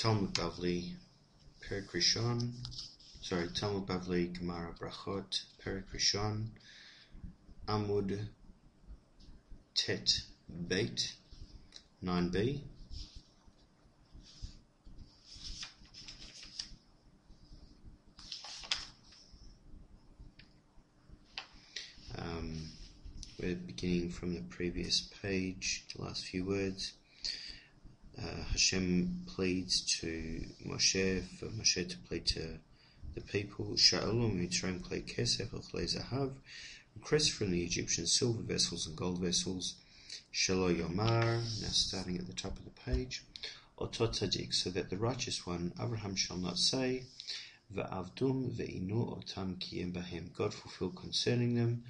Talmud Bavli, Perek Rishon, sorry, Talmud Bavli, Gemara Brachot, Perek Rishon, Amud Tet Beit, 9b. Um, we're beginning from the previous page, the last few words. Uh, Hashem pleads to Moshe for Moshe to plead to the people. Sha'alum Mitzrayim Klei Kesef Klei Zahav. Request from the Egyptians silver vessels and gold vessels. Shalo Yomar. Now starting at the top of the page. Otot Tzadik, so that the righteous one, Abraham, shall not say, Va'avdum ve'inu otam kiyem bahem. God fulfill concerning them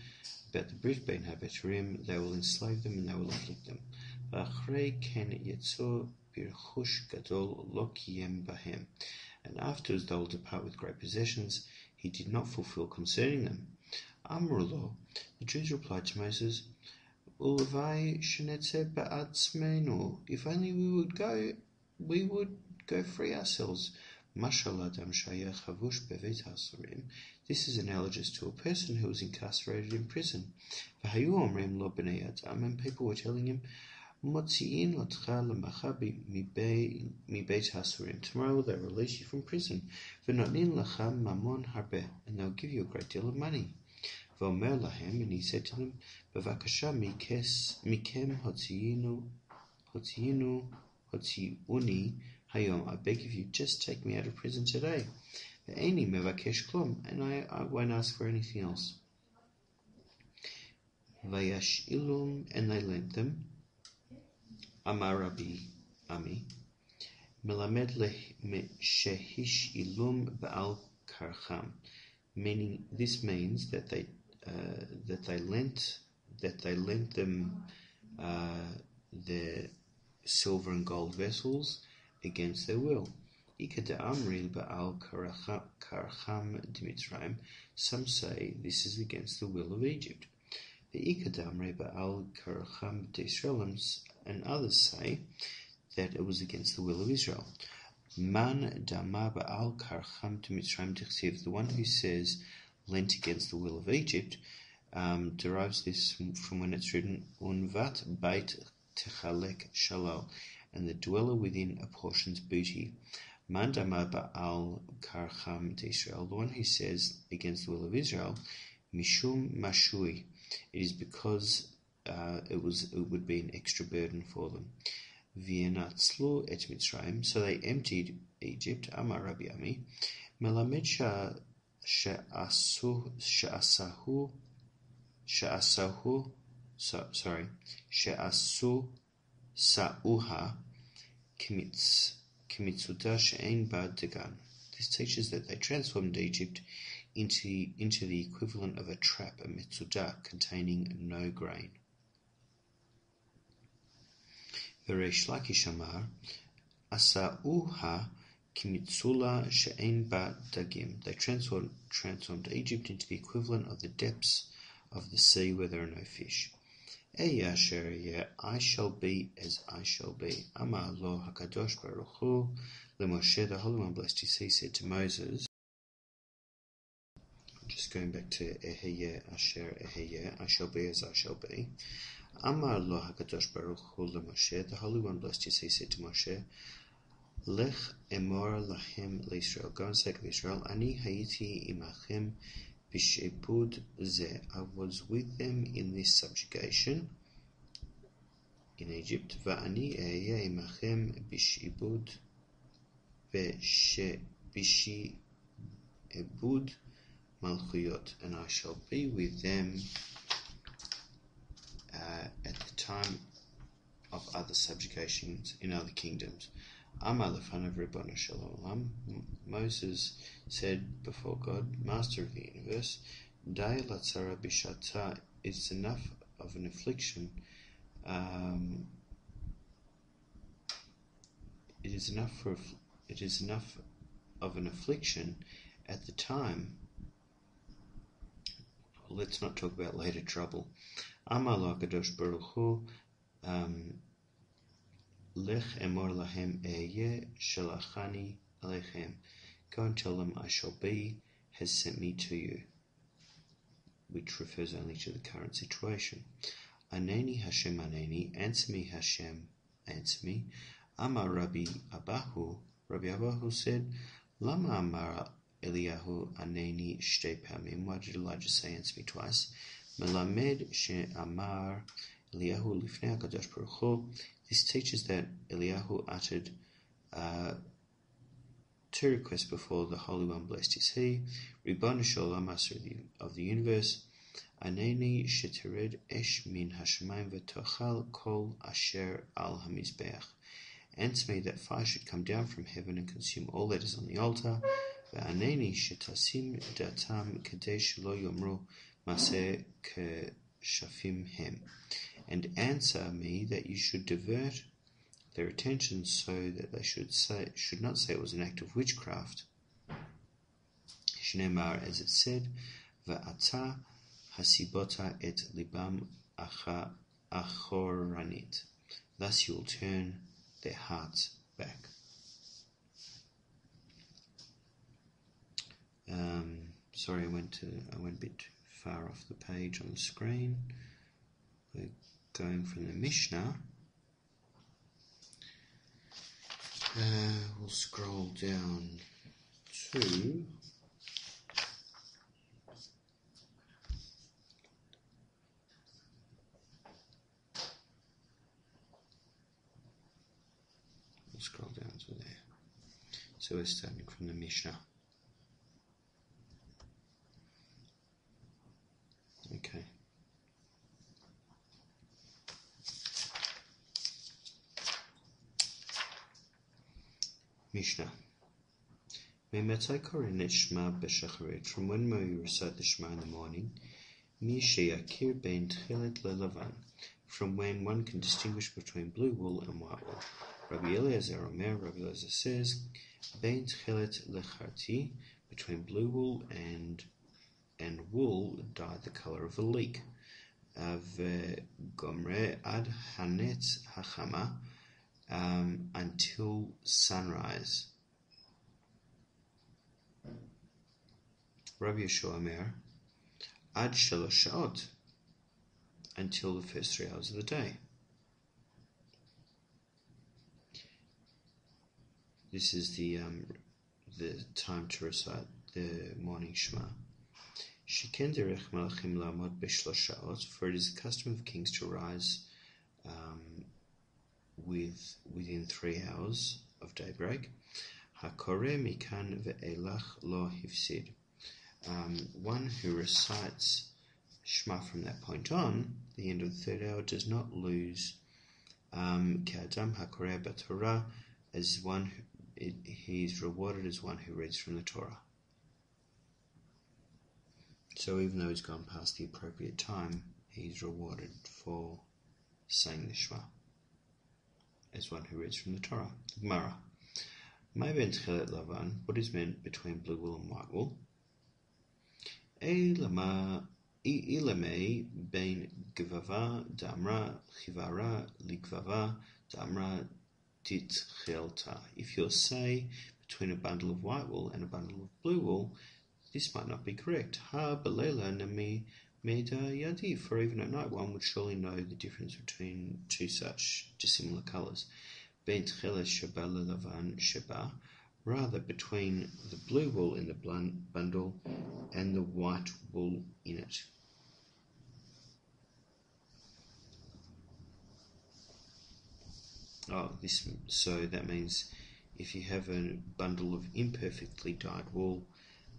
about the Brit Ben Habetarim, they will enslave them and they will afflict them. Va'achrei ken yetzo birchush gadol lo bahem. And afterwards they will depart with great possessions. He did not fulfill concerning them. Amrullah, the Jews replied to Moses, Ulavai shenetze ba'atzmenu. If only we would go, we would go free ourselves. Mashaladam shayach havush bevet hasurim. This is analogous to a person who was incarcerated in prison. Lo adam, and people were telling him, Motzi'in otcha l'macha mibeit hasurim. Tomorrow they'll release you from prison. V'notnin lacha mamon harbe, and they'll give you a great deal of money. V'omer lahem, and he said to them, B'vakasha mikem hotziinu, hotziinu, hotziuni, Hayom, I beg of you, just take me out of prison today. Ve'eni mevakesh klum, and I, won't ask for anything else. Vayash ilum, and they lent them. Amarabi Ami. Melamed shehish ilum ba'al karcham, meaning this means that they uh, that they lent that they lent them uh, their silver and gold vessels against their will. Some say this is against the will of Egypt. And others say that it was against the will of Israel. Man dama ba'al karcham The one who says lent against the will of Egypt um, derives this from when it's written unvat bait techalek shalal and the dweller within apportions booty. Mandama Ba'al Karcham Israel, the one who says against the will of Israel, Mishum Mashui. It is because uh, it was it would be an extra burden for them. Vienatzlu et Mitzrayim, so they emptied Egypt. Amar Rabbi Ami, Melamed she'asahu she'asahu sorry she'asu Sa'uha Kimitsuda She'en Bad Dagan. This teaches that they transformed Egypt into, into the equivalent of a trap, a mitsuda, containing no grain. Veresh Lakish Amar Asa'uha Kimitsula She'en Bad Dagim. They transformed, Egypt into the equivalent of the depths of the sea where there are no fish. Ey asher I shall be as I shall be. Amar lo hakadosh baruch hu Moshe, the Holy One blessed his, he said to Moses. Just going back to Eheye asher Eheye, I shall be as I shall be. Amar lo baruch hu Moshe, the Holy One blessed his, he said to Moshe. Lech emor lachem l'Israel. Go and say Israel, Ani hayiti imachem Bishepud ze, I was with them in this subjugation in Egypt. Va'ani eya imachem bishibud ebud malchuyot, and I shall be with them uh, at the time of other subjugations in other kingdoms. Amar Lefanav Ribbon. Moses said before God, Master of the universe, Dai Latzara Bishata, it's enough of an affliction. Um, it is enough for it is enough of an affliction at the time. Let's not talk about later trouble. Amar Baruch Hu, um, Lech emor lahem eye shalachani alechem. Go and tell them I shall be has sent me to you, which refers only to the current situation. Aneni Hashem aneni, answer me Hashem, answer me. Amar Rabbi Abahu, Rabbi Abahu said, Lama Amar Eliyahu aneni shte pamim. Why did Elijah say answer me twice? Melamed she Amar Eliyahu lifnei HaKadosh Baruch. This teaches that Eliyahu uttered uh, two requests before the Holy One, blessed is He. Ribbon Shalom Master of the universe. Aneni shetered esh min hashemayim v'tochal kol asher al hamizbeach. Answer me that fire should come down from heaven and consume all that is on the altar. V'aneni shetasim datam kadesh lo yomru maseh keshafim hem. And answer me that you should divert their attention so that they should say should not say it was an act of witchcraft. Shneimar, as it said, Va'ata hasibota et libam acha achoranit. Thus you will turn their hearts back. Sorry, I went to I went a bit far off the page on the screen. We're going from the Mishnah. Uh, we'll scroll down to we'll scroll down to there. So we're starting from the Mishnah. Mishnah. Memetai korin Shema. From when you recite the Shema in the morning? Mi sheyakir ben lelavan. From when one can distinguish between blue wool and white wool. Rabbi Eliezer Omer, Rabbi Eliezer says, ben tchelet lecharti, between blue wool and and wool dyed the color of a leek. V'gomre ad hanet hachama, um, until sunrise. Rabbi Yeshua Omer, ad shalosh until the first three hours of the day. This is the um, the time to recite the morning Shema. For it is the custom of kings to rise um, with within three hours of daybreak. Hakore mikan ve'elach lo hifsid. Um, one who recites Shema from that point on, the end of the third hour, does not lose um, Ka'adam Hakore Torah as one who it, he is rewarded as one who reads from the Torah. So even though he's gone past the appropriate time, he's rewarded for saying the Shema as one who reads from the Torah. Gemara. My ben lavan, what is meant between blue wool and white wool? Elama ilame ben gvava damra chivara ligvava damra titchelta. If you say between a bundle of white wool and a bundle of blue wool, this might not be correct. Ha belela nami meda yadi, for even at night one would surely know the difference between two such dissimilar colours. Rather between the blue wool in the bundle and the white wool in it. Oh, this so that means if you have a bundle of imperfectly dyed wool,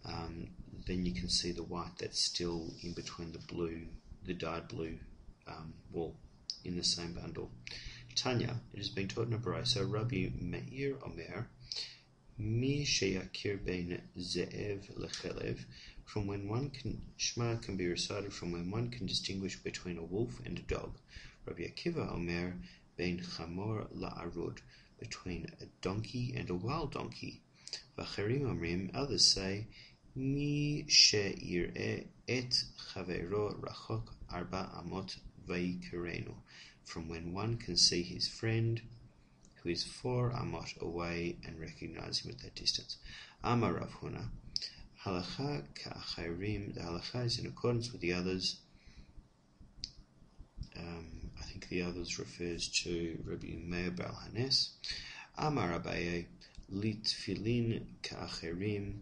um, then you can see the white that's still in between the blue, the dyed blue um, wool in the same bundle. Tanya, it has been taught in a brisa, Rabbi Meir Omer, Mi sheyakir ben ze'ev lechelev, from when one can, Shema can be recited from when one can distinguish between a wolf and a dog. Rabbi Akiva Omer, ben chamor la'arud, between a donkey and a wild donkey. Vacherim Omrim, others say, Mi she'ir'e et chavero rachok arba amot vayikirenu, from when one can see his friend who is four amot away and recognize him at that distance. Amar Rav Huna, halacha ka'achayrim, the halacha is in accordance with the others. Um, I think the others refers to Rabbi Meir Baal Hanes. Amar Abaye, litfilin ka'acherim,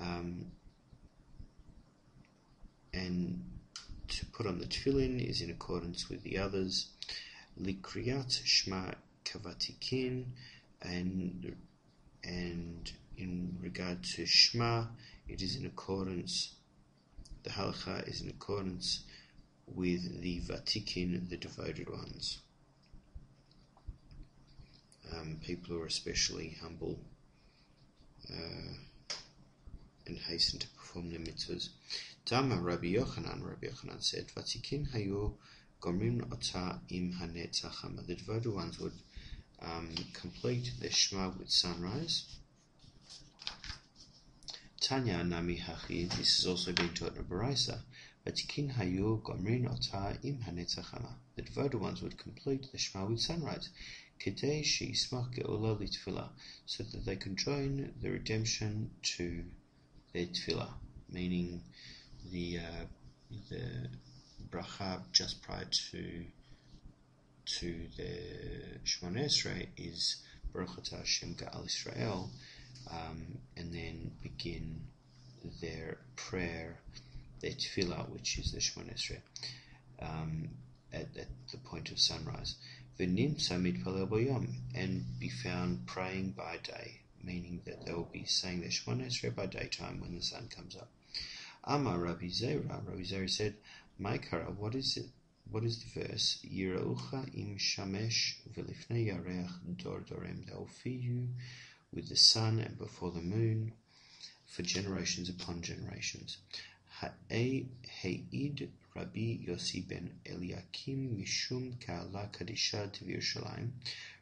um, and to put on the tefillin is in accordance with the others. Likriyat Shema Kavatikin, and and in regard to Shema, it is in accordance. The halacha is in accordance with the Vatikin, the devoted ones. Um, people who are especially humble uh, and hasten to perform the mitzvahs. Tama Rabbi Yochanan, Rabbi Yochanan said, Vatikin hayu gomrim ota im hanetzachama. The devoted ones would um, complete their Shema with sunrise. Tanya Nami Hachi, this is also being taught in Baraisa. Vatikin hayu gomrin ota im hanetzachama. The devoted ones would complete the Shema with sunrise. Kedei sheismach ge'ola litfila, so that they can join the redemption to their tefillah, meaning the uh, the bracha just prior to to the Shemona Esrei is Baruch Hashem Ga'al Israel, um, and then begin their prayer, their tefillah, which is the Shemona Esrei, um, at, at the point of sunrise. V'nim samid boyom, and be found praying by day, meaning that they will be saying their Shemona Esrei by daytime when the sun comes up. Amar Rabbi Zera, Rabbi Zera said, Maikara, what is it? What is the verse? Yiraucha im shamesh v'lifnei yareach dor dorem. They will you with the sun and before the moon for generations upon generations. Ha'ei he'id Rabbi Yossi ben Eliakim mishum ka'ala kadisha Yerushalayim.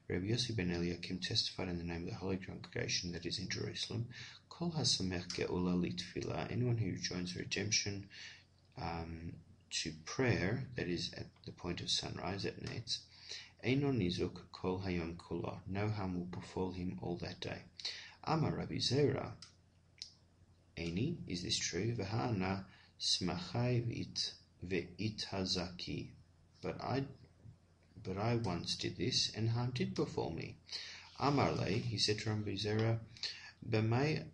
Rabbi Yossi ben Eliakim testified in the name of the Holy Congregation that is in Jerusalem. Kol hasamech ge'ula litfila. Anyone who joins redemption um, to prayer, that is at the point of sunrise at Netz, Einon nizuk kol hayom kula. No harm will befall him all that day. Amar Rabbi Zera. Eni, is this true? V'ha'ana smachai v'it hazaki. But I, but I once did this, and harm did befall me. Amar le, he said to Rabbi Zera, b'may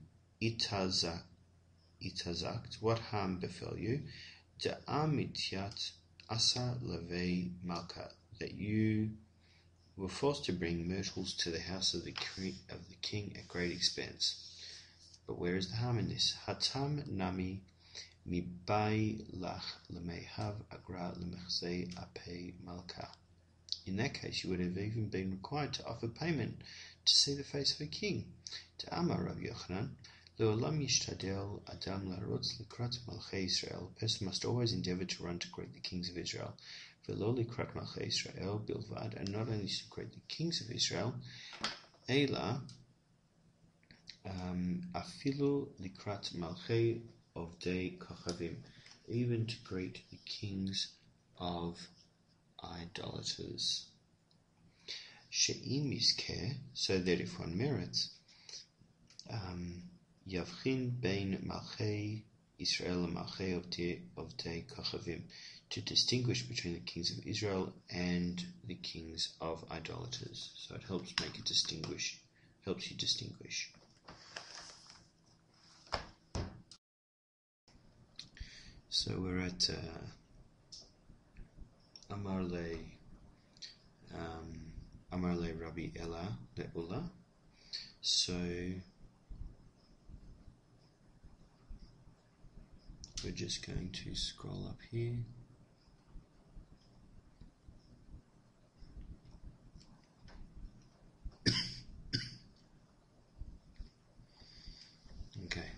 itazak, itazakt, what harm befell you? De'amitiat asa levei malka, that you were forced to bring myrtles to the house of the, of the king at great expense. But where is the harm in this? Hatam nami mibai lach lemehav agra lemechzei ape malka. In that case, you would have even been required to offer payment to see the face of a king. To Amar Rabbi Yochanan, Le'olam yishtadel adam larotz likrat malchei Israel. A person must always endeavor to run to greet the kings of Israel. V'lo likrat malchei Israel bilvad, and not only to greet the kings of Israel, ela um, afilu likrat malchei of de kochavim, even to greet the kings of idolaters. She'im iskeh, so that if one merits, um, Yavchin bein malchei Israel and malchei of te kochavim, to distinguish between the kings of Israel and the kings of idolaters. So it helps make a distinguish, helps you distinguish. So we're at uh, Amarle, um, Amarle Rabbi Ella Le'ula. So we're just going to scroll up here. okay.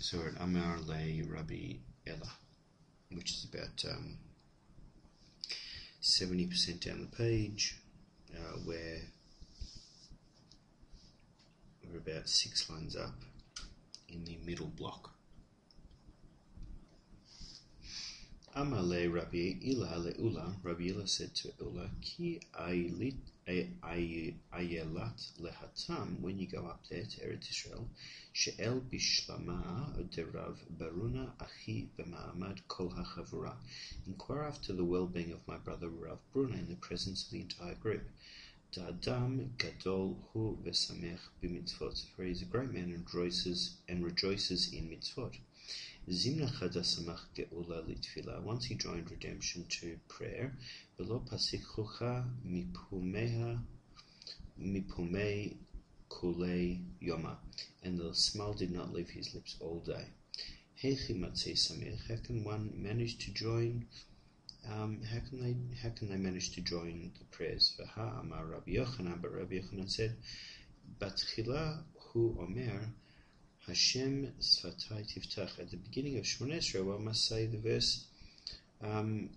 so at Amar Rabbi Ella, which is about um, 70% down the page, uh, where we're about six lines up in the middle block. Amale Rabbi Ila le Ula, Rabbi Ila said to Ula, Ki ayelat lehatam, when you go up there to Eretz Israel, she'el bishlama de Rav Baruna achi b'ma'amad kol hachavura. Inquire after the well-being of my brother Rav Bruna in the presence of the entire group. Da'adam gadol hu v'samech b'mitzvot, for he is a great man and rejoices, and rejoices in mitzvot. Zimna Chadasamach Geula Litfila. Once he joined redemption to prayer, Velo Pasikhucha Mipumeha Mipumei Kulei Yoma. And the smile did not leave his lips all day. How can one manage to join? Um, how can they? How can they manage to join the prayers? Vaha Amar Rabbi Yochanan. But Rabbi Yochanan said, Batchila Hu Omer. Hashem Svatai tivtach. At the beginning of Shemon Esrei, one must say the verse um,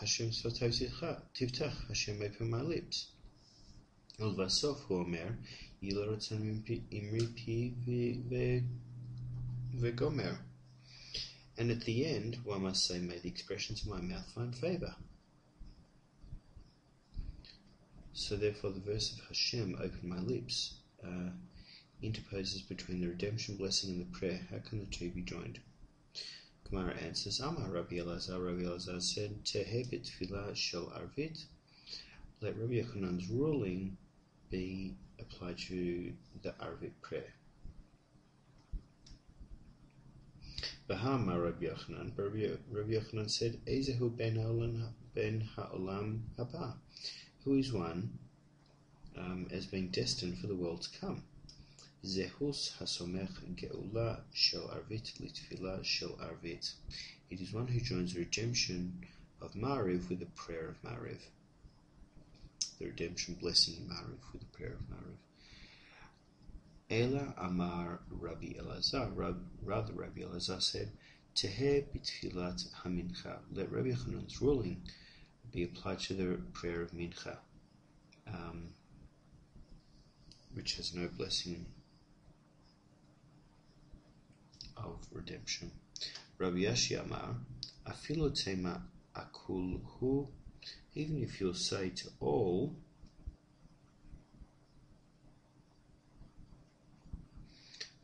Hashem Svatai tivtach. Hashem open my lips. Ulvasof hu omer imri pi vegomer. And at the end, one must say, May the expressions of my mouth find favor. So therefore, the verse of Hashem, open my lips, uh, interposes between the redemption blessing and the prayer. How can the two be joined? Gemara answers, Amar Rabbi Elazar, Rabbi Elazar said, Tehebit tefillah shel arvit. Let Rabbi Yochanan's ruling be applied to the Arvit prayer. Bahama Rabbi Yochanan, Rabbi Yochanan said, Ezehu ben ha'olam, ben ha'olam haba, who is one um, as being destined for the world to come. Zehus hasomech geula litfila shel arvit. It is one who joins the redemption of Mariv with the prayer of Mariv. The redemption blessing in Mariv with the prayer of Mariv. Ela Amar Rabbi Elazar, Rab, rather Rabbi Elazar said, Tehe bitfilat hamincha. Let Rabbi Hanan's ruling be applied to the prayer of mincha, um, which has no blessing of redemption. Rabbi Yashi Amar, Afilo tema akul hu, even if you say to all,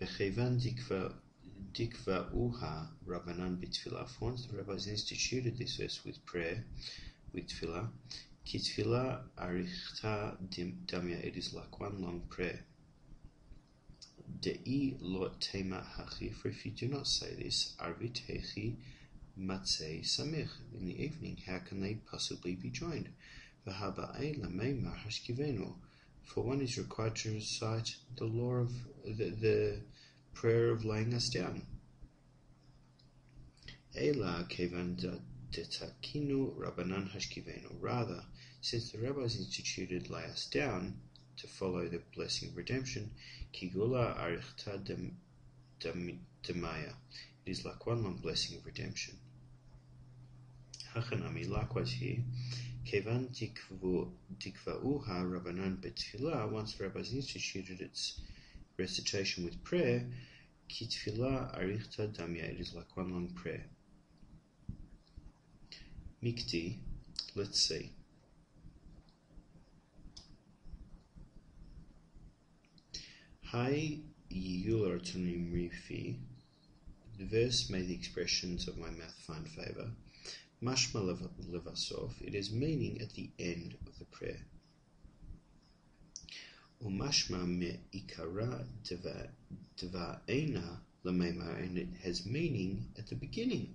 Bechevan dikva uha Rabbanan bitfilah. Once the rabbis instituted this verse with prayer, with tefillah, kitfilah arichta damya, it is like one long prayer. De'i lo tema hachi, for if you do not say this, arvit hechi matzei samich, in the evening, how can they possibly be joined? V'haba'e lameimar hashkivenu, for one is required to recite the law of the, the prayer of laying us down. Ela kevan detakinu rabbanan hashkivenu. Rather, since the rabbis instituted lay us down to follow the blessing of redemption, kigula arichta demaya. It is like one long blessing of redemption. Hachanami, likewise here, kevan tikva'uha rabbanan betfilah. Once the rabbis instituted its recitation with prayer, kitfilah arichta damya. It is like one long prayer. Mikti, let's see. Hi yulartunim rifi. The verse made the expressions of my mouth find favor. Mashma levasov. It is meaning at the end of the prayer. Umashma me ikara ena lamema, and it has meaning at the beginning.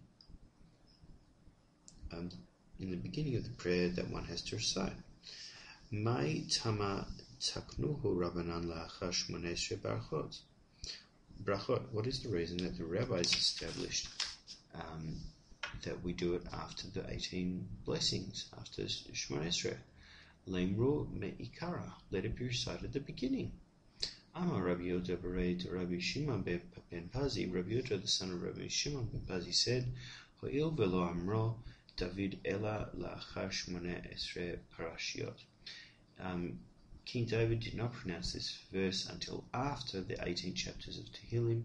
Um, in the beginning of the prayer that one has to recite. Mai tama taknuhu rabbanan la'achar shmonesre barachot. Brachot. What is the reason that the rabbis established um, that we do it after the 18 blessings, after Shmonesre? Lemru me'ikara. Let it be recited at the beginning. Amar Rabbi Yehuda to Rabbi Shimon ben Pazi. Rabbi Yehuda, the son of Rabbi Shimon ben Pazi, said, Ho'il velo amro David ela la'achar shmone esre parashiot. King David did not pronounce this verse until after the 18 chapters of Tehillim.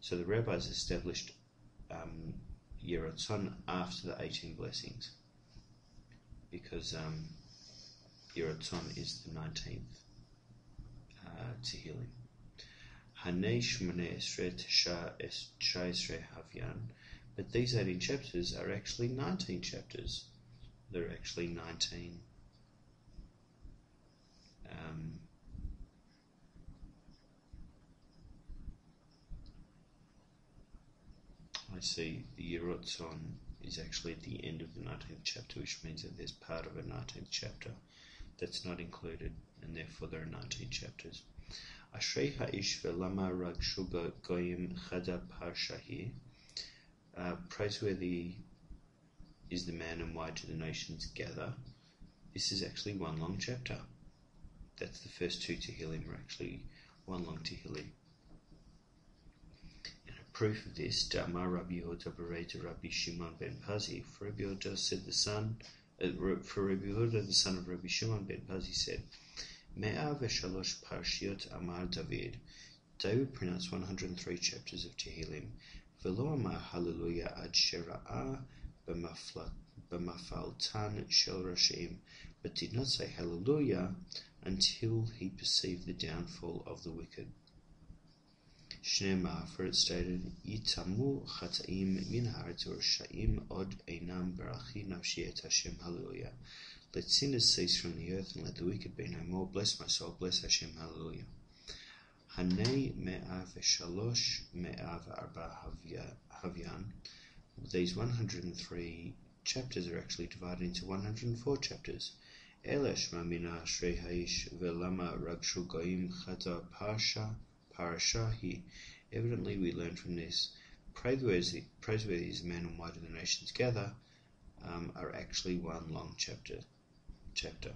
So the rabbis established um, Yeratzon after the 18 blessings because um, Yeratzon is the 19th uh, Tehillim. But these 18 chapters are actually 19 chapters. They're actually 19 um, I see the Yeratzon is actually at the end of the 19th chapter, which means that there's part of a 19th chapter that's not included, and therefore there are 19 chapters. Ashrei ha'ish ve'lama ragshu goyim chada parshahi. Uh, praiseworthy is the man and why do the nations gather. This is actually one long chapter. That's the first two Tehillim are actually one long Tehillim. And a proof of this, Dama Rabbi Yehuda Bereta Rabbi Shimon ben Pazi. For Rabbi Yehuda said the son, uh, for Rabbi Yehuda the son of Rabbi Shimon ben Pazi said, Me'ah v'shalosh parshiot Amar David. David pronounced 103 chapters of Tehillim. V'lo hallelujah ad shera'a b'mafaltan shel but did not say hallelujah until he perceived the downfall of the wicked. Shneimar, for it stated, Yitamu chataim min haaretz od einam barachi nafshi Hashem hallelujah. Let sinners cease from the earth and let the wicked be no more. Bless my soul, bless Hashem, hallelujah. Hanei me'av shalosh me'av arba havyan. These 103 chapters are actually divided into 104 chapters. Elesh mamina shrei haish velama ragshu goim chata parsha parashahi. Evidently, we learn from this praiseworthy, is the man and why do the nations gather um, are actually one long chapter chapter.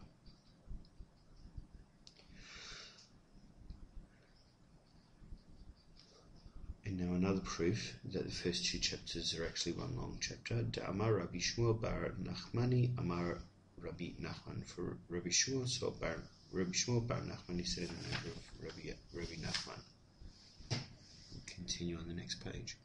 And now another proof that the first two chapters are actually one long chapter. Amar Rabbi Shmuel bar Nachmani Amar Rabbi Nachman. For Rabbi Shmuel, so bar, Rabbi Shmuel bar Nachman, he said in the name of Rabbi, Rabbi Nachman. We'll continue on the next page.